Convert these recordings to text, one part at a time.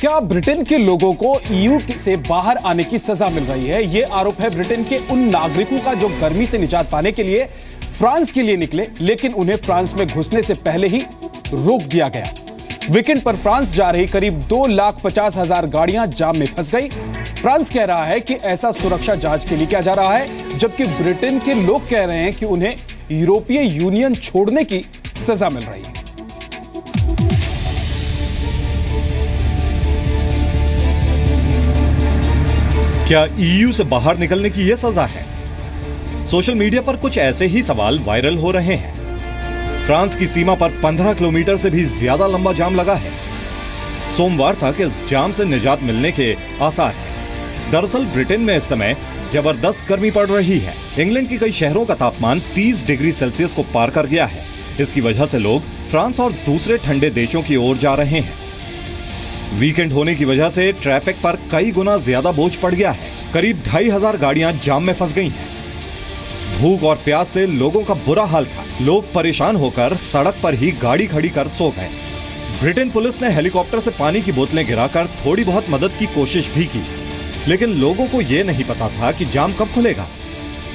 क्या ब्रिटेन के लोगों को ईयू से बाहर आने की सजा मिल रही है? यह आरोप है ब्रिटेन के उन नागरिकों का जो गर्मी से निजात पाने के लिए फ्रांस के लिए निकले, लेकिन उन्हें फ्रांस में घुसने से पहले ही रोक दिया गया। वीकेंड पर फ्रांस जा रही करीब दो लाख पचास हज़ार गाड़ियाँ जाम में फंस गई। फ्रांस कह रहा है कि ऐसा सुरक्षा जाँच के लिए किया जा रहा है, जबकि ब्रिटेन के लोग कह रहे हैं कि उन्हें यूरोपीय यूनियन छोड़ने की सजा मिल रही है। क्या ईयू से बाहर निकलने की यह सजा है? सोशल मीडिया पर कुछ ऐसे ही सवाल वायरल हो रहे हैं। फ्रांस की सीमा पर 15 किलोमीटर से भी ज़्यादा लंबा जाम लगा है। सोमवार तक इस जाम से निजात मिलने के आसार हैं। दरअसल ब्रिटेन में इस समय ज़बरदस्त गर्मी पड़ रही है। इंग्लैंड के कई शहरों का तापमान 30 डिग्री सेल्सियस को पार कर गया है। इसकी वजह से लोग फ्रांस और दूसरे ठंडे देशों की ओर जा रहे हैं। वीकेंड होने की वजह से ट्रैफ़िक पर कई गुना ज़्यादा बोझ पड़ गया है। करीब ढाई हज़ार गाड़ियाँ जाम में फंस गई हैं। भूख और प्यास से लोगों का बुरा हाल था। लोग परेशान होकर सड़क पर ही गाड़ी खड़ी कर सो गए। ब्रिटेन पुलिस ने हेलीकॉप्टर से पानी की बोतलें गिराकर थोड़ी बहुत मदद की कोशिश भी की। लेकिन लोगों को ये नहीं पता था कि जाम कब खुलेगा।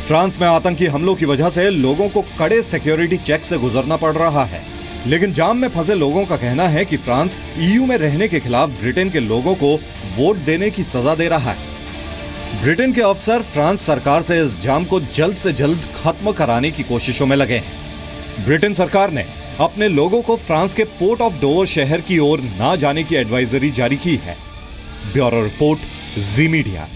फ्रांस में आतंकी हमलों की वजह से लोगों को कड़े सिक्योरिटी चेक से गुजरना पड़ रहा है। लेकिन जाम में फंसे लोगों का कहना है कि फ्रांस ईयू में रहने के खिलाफ ब्रिटेन के लोगों को वोट देने की सजा दे रहा है। ब्रिटेन के अफसर फ्रांस सरकार से इस जाम को जल्द से जल्द खत्म कराने की कोशिशों में लगे हैं। ब्रिटेन सरकार ने अपने लोगों को फ्रांस के पोर्ट ऑफ़ डोवर शहर की ओर ना जाने की एडवाइजरी जारी की है। Bureau report, Zee media.